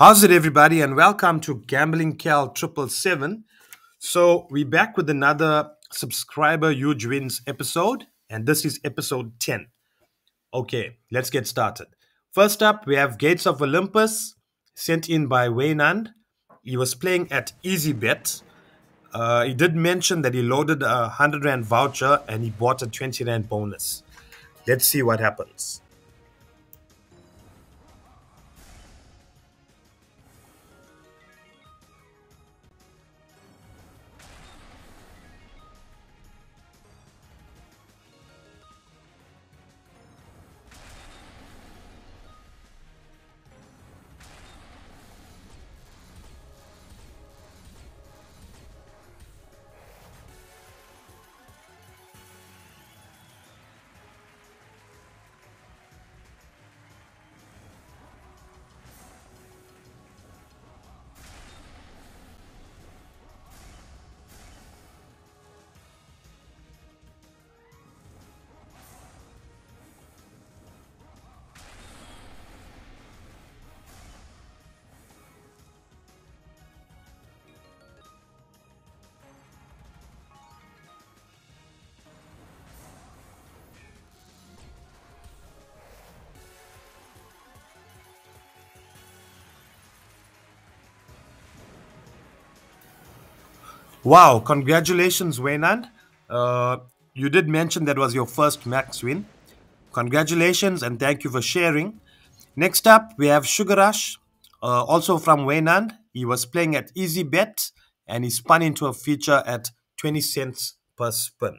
How's it, everybody, and welcome to Gambling Kal Triple Seven. So we're back with another subscriber huge wins episode, and this is episode ten. Okay, let's get started. First up, we have Gates of Olympus, sent in by Waynand. He was playing at EasyBet. Uh, he did mention that he loaded a hundred rand voucher and he bought a twenty rand bonus. Let's see what happens. Wow, congratulations, Waynand. Uh, you did mention that was your first max win. Congratulations and thank you for sharing. Next up, we have Sugar Rush, uh, also from Waynand. He was playing at Easy Bet and he spun into a feature at 20 cents per spin.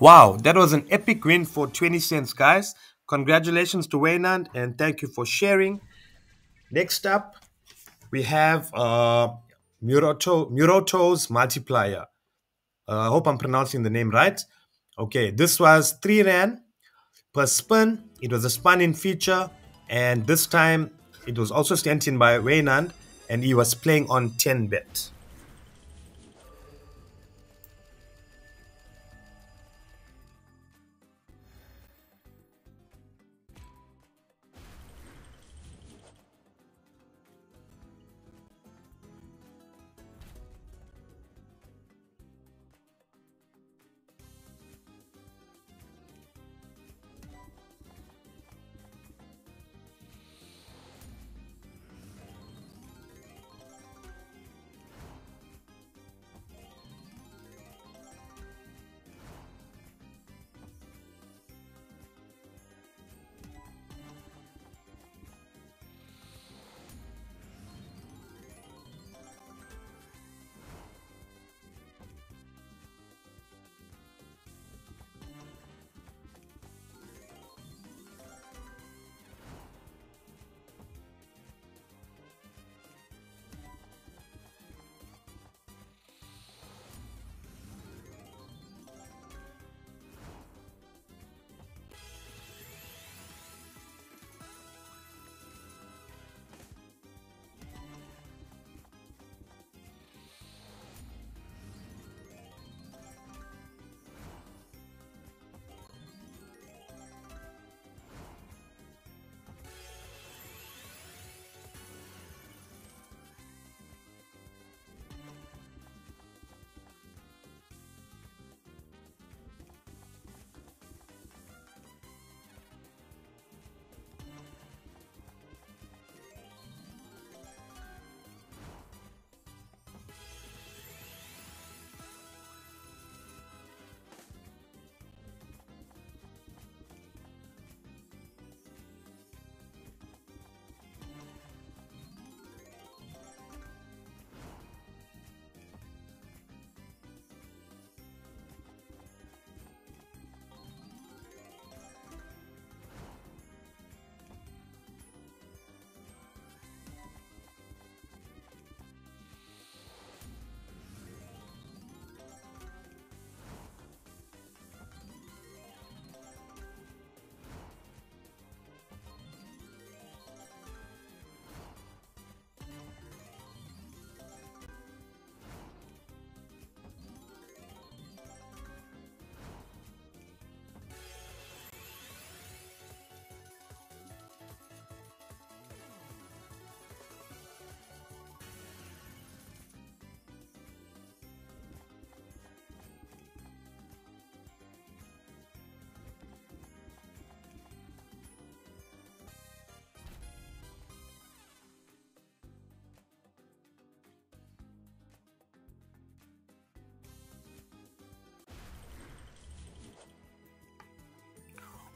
Wow, that was an epic win for 20 cents, guys. Congratulations to Waynand and thank you for sharing. Next up, we have uh, Muroto, Muroto's multiplier. Uh, I hope I'm pronouncing the name right. Okay, this was 3 Rand per spin. It was a spun in feature, and this time it was also sent in by Waynand, and he was playing on 10 bet.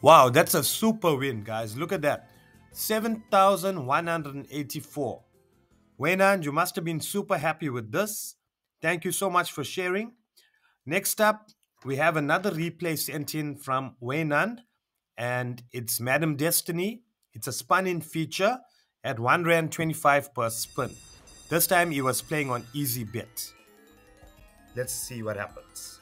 Wow, that's a super win, guys. Look at that. 7,184. Waynand, you must have been super happy with this. Thank you so much for sharing. Next up, we have another replay sent in from Waynand, and it's Madame Destiny. It's a spun in feature at 1 Rand 25 per spin. This time he was playing on easy bet. Let's see what happens.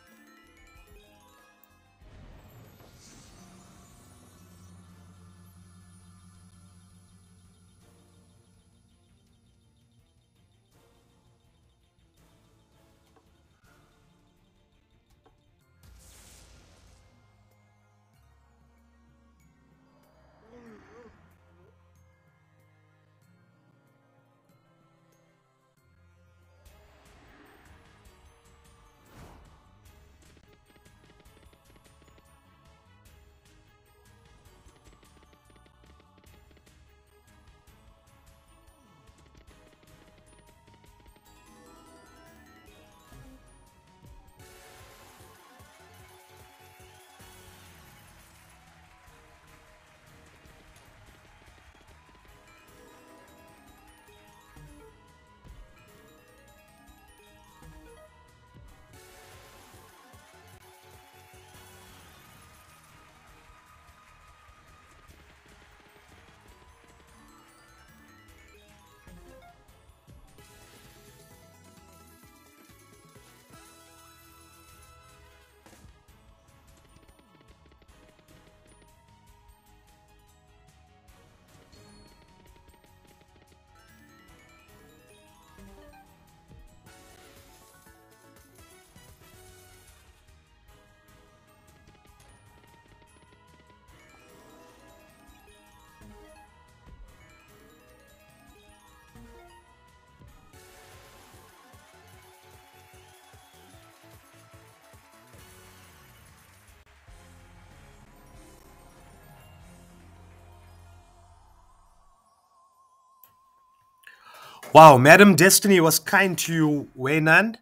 Wow, Madame Destiny was kind to you, Waynand.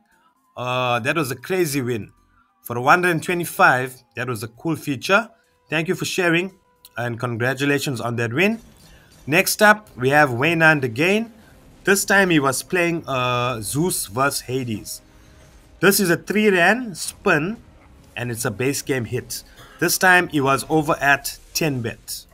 Uh, that was a crazy win. For 125, that was a cool feature. Thank you for sharing and congratulations on that win. Next up, we have Waynand again. This time he was playing uh, Zeus vs Hades. This is a 3 Rand spin and it's a base game hit. This time he was over at 10 bets.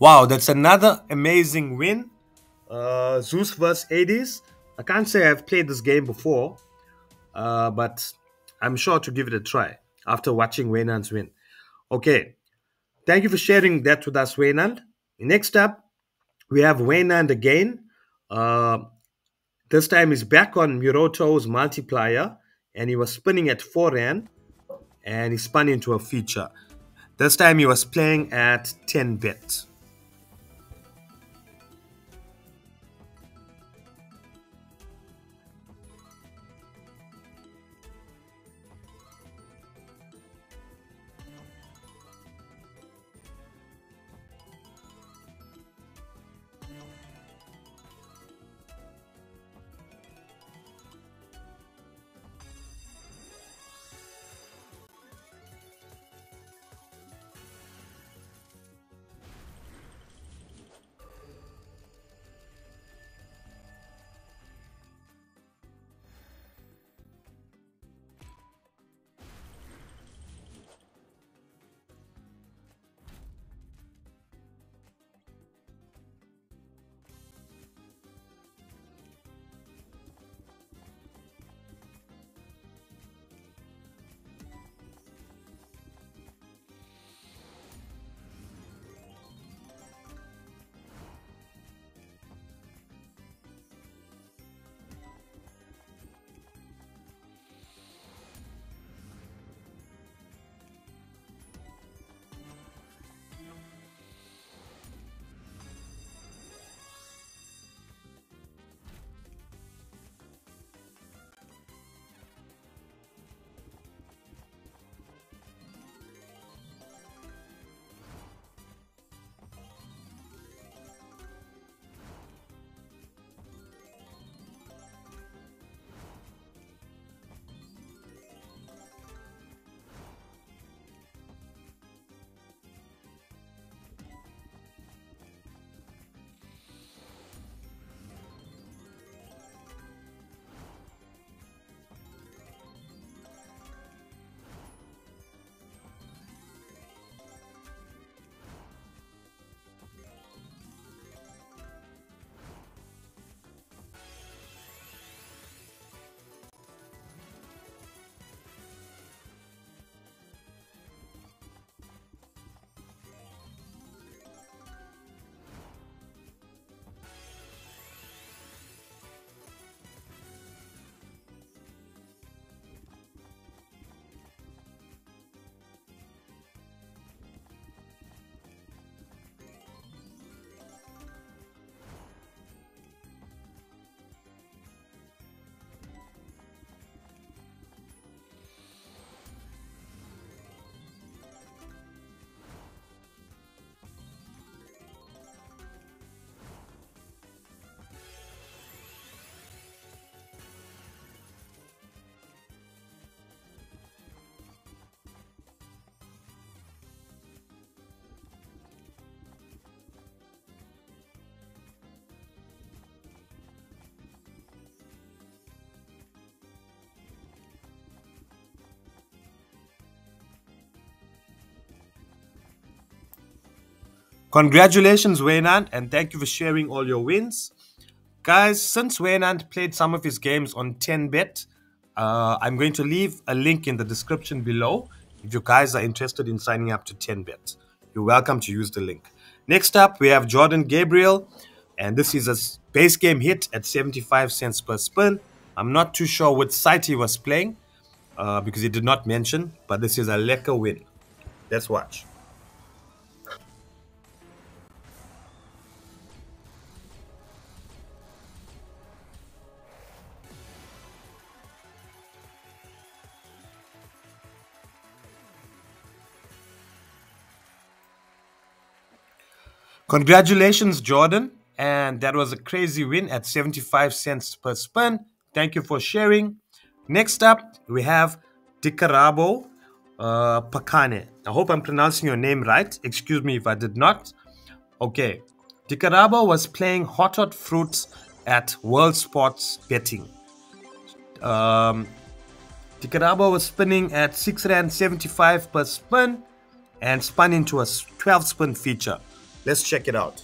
Wow, that's another amazing win. Uh, Zeus vs Hades. I can't say I've played this game before, uh, but I'm sure to give it a try after watching Waynand's win. Okay, thank you for sharing that with us, Waynand. Next up, we have Waynand again. Uh, this time he's back on Muroto's multiplier, and he was spinning at 4 Rand, and he spun into a feature. This time he was playing at 10 bets. Congratulations, Waynand, and thank you for sharing all your wins. Guys, since Waynand played some of his games on 10bet, uh, I'm going to leave a link in the description below if you guys are interested in signing up to 10bet. You're welcome to use the link. Next up, we have Jordan Gabriel, and this is a base game hit at 75 cents per spin. I'm not too sure what site he was playing uh, because he did not mention, but this is a lekker win. Let's watch. Congratulations, Jordan. And that was a crazy win at 75 cents per spin. Thank you for sharing. Next up, we have Dikarabo uh, Pakane. I hope I'm pronouncing your name right. Excuse me if I did not. Okay. Dikarabo was playing Hot Hot Fruits at World Sports Betting. Um, Dikarabo was spinning at 6 Rand 75 per spin and spun into a 12 spin feature. Let's check it out.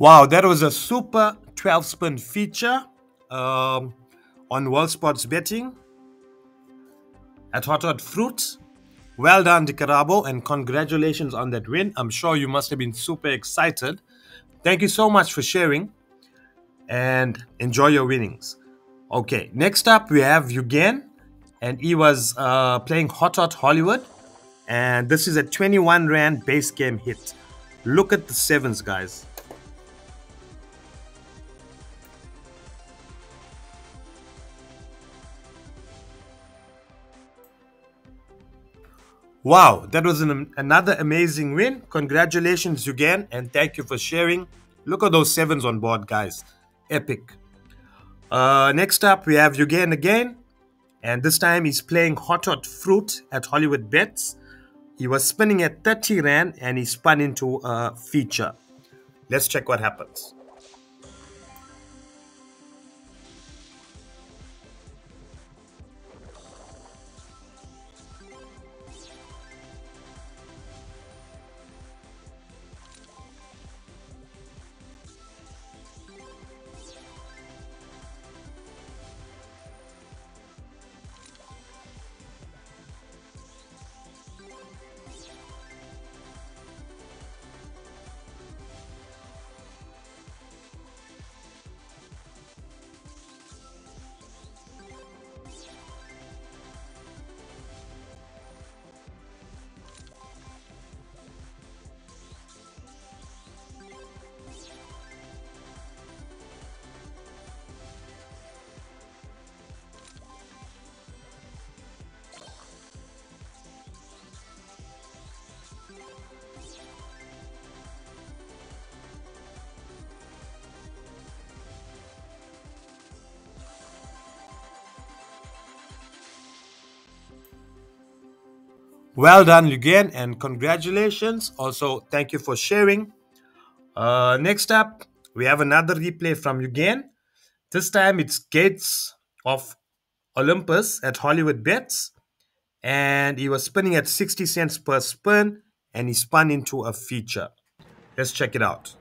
Wow, that was a super 12 spin feature um, on World Sports Betting at Hot Hot Fruit. Well done, Dikarabo, and congratulations on that win. I'm sure you must have been super excited. Thank you so much for sharing and enjoy your winnings. Okay, next up we have Yugen, and he was uh, playing Hot Hot Hollywood, and this is a 21 Rand base game hit. Look at the sevens, guys. Wow, that was an, another amazing win. Congratulations again, and thank you for sharing. Look at those sevens on board, guys. Epic. Uh, next up, we have Yugen again, and this time he's playing Hot Hot Fruit at Hollywood Bets. He was spinning at 30 Rand and he spun into a feature. Let's check what happens. Well done, again, and congratulations. Also, thank you for sharing. Uh, next up, we have another replay from Yugen. This time it's Gates of Olympus at Hollywood Bets. And he was spinning at 60 cents per spin and he spun into a feature. Let's check it out.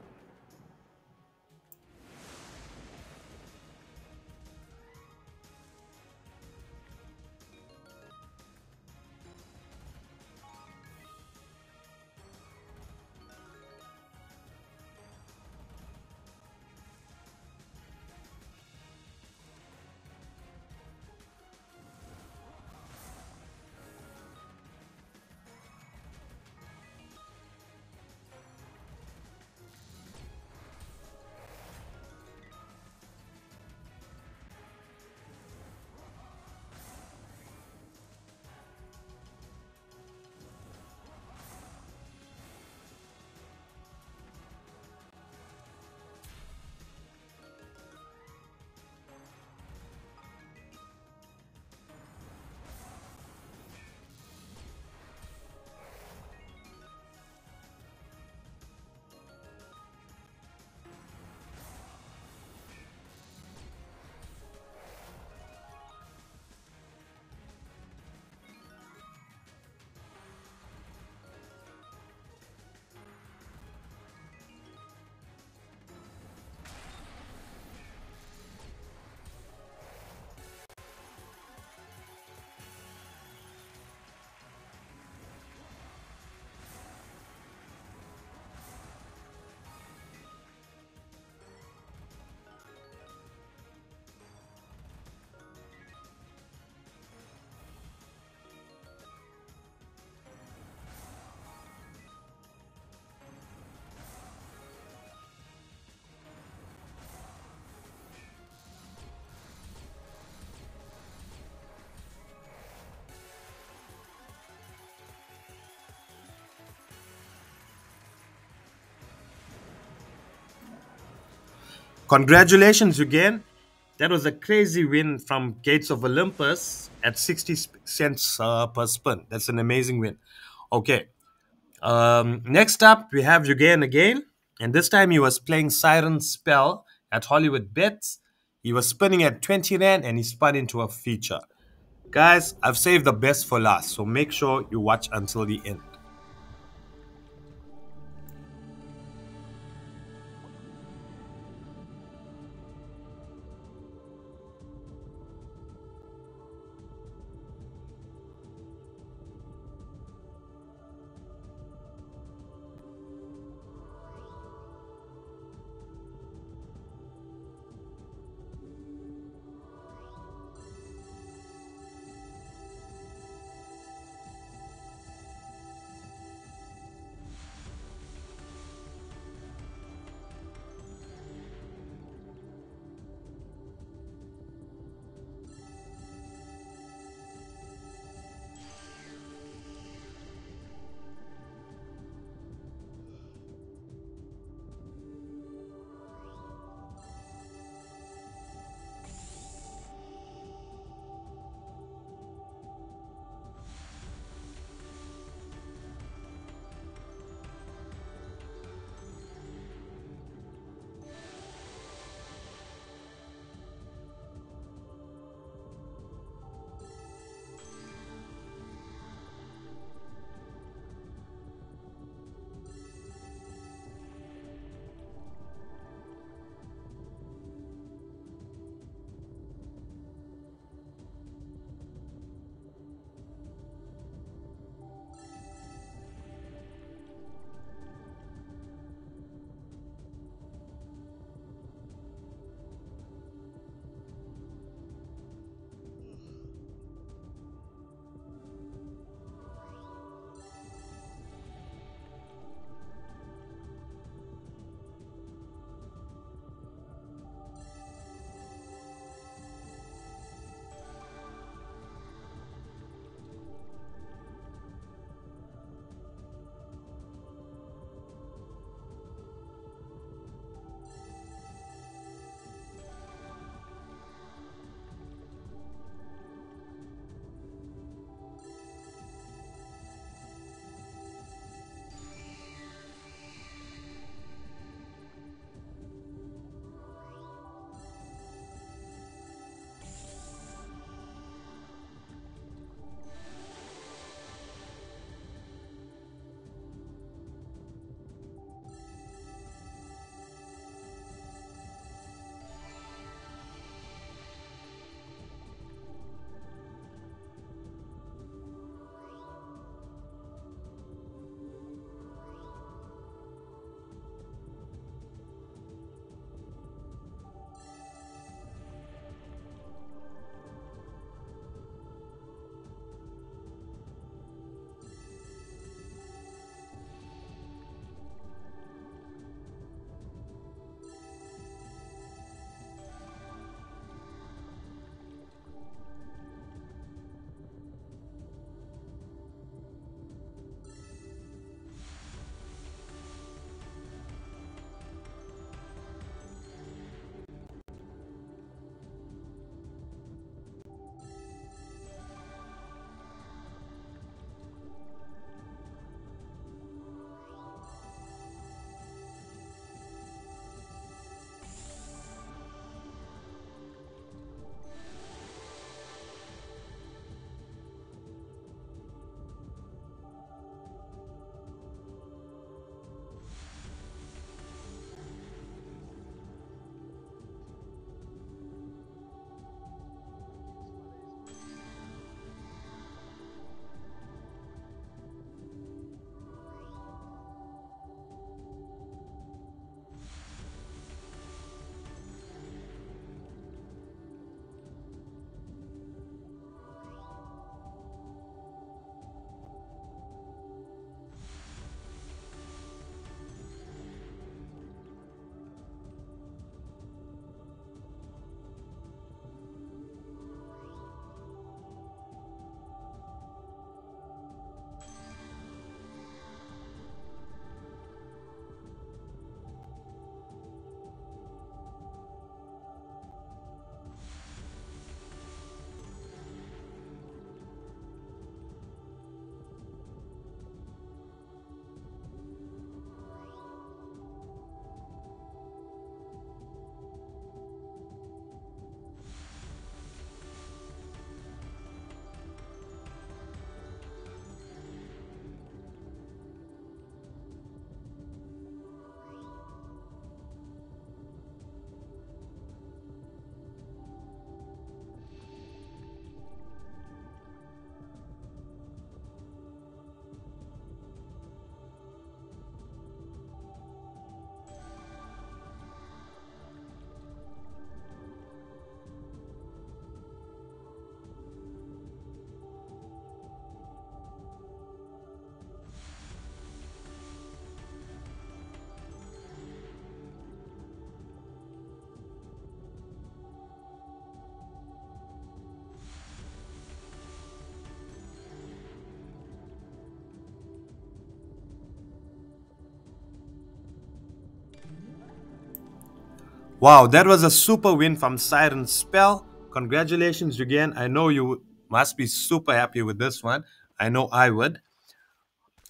Congratulations again. That was a crazy win from Gates of Olympus at 60 cents uh, per spin. That's an amazing win. Okay. Um, next up, we have Yugen again. And this time he was playing Siren Spell at Hollywood Bets. He was spinning at 20 Rand and he spun into a feature. Guys, I've saved the best for last, so make sure you watch until the end. Wow, that was a super win from Siren Spell. Congratulations again. I know you must be super happy with this one. I know I would.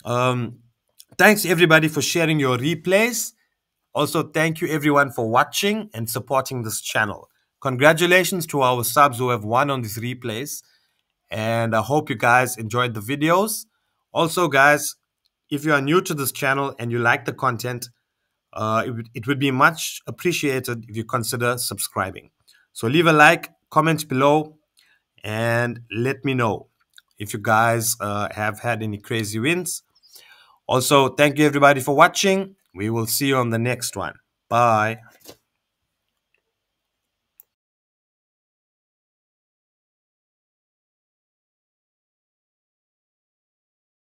Um, thanks everybody for sharing your replays. Also, thank you everyone for watching and supporting this channel. Congratulations to our subs who have won on these replays. And I hope you guys enjoyed the videos. Also, guys, if you are new to this channel and you like the content, uh, it, would, it would be much appreciated if you consider subscribing. So leave a like, comment below, and let me know if you guys uh, have had any crazy wins. Also, thank you everybody for watching. We will see you on the next one. Bye.